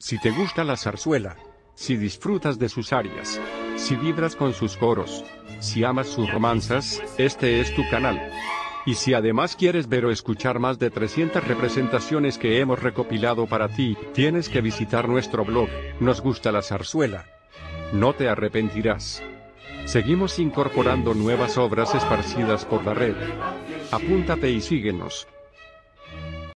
Si te gusta la zarzuela, si disfrutas de sus arias, si vibras con sus coros, si amas sus romanzas, este es tu canal. Y si además quieres ver o escuchar más de 300 representaciones que hemos recopilado para ti, tienes que visitar nuestro blog, Nos gusta la zarzuela. No te arrepentirás. Seguimos incorporando nuevas obras esparcidas por la red. Apúntate y síguenos.